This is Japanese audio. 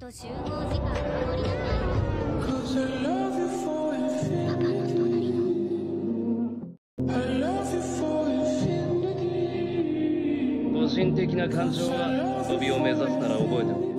と集合時間守りなさいパパの隣の個人的な感情は遊びを目指すなら覚えておけ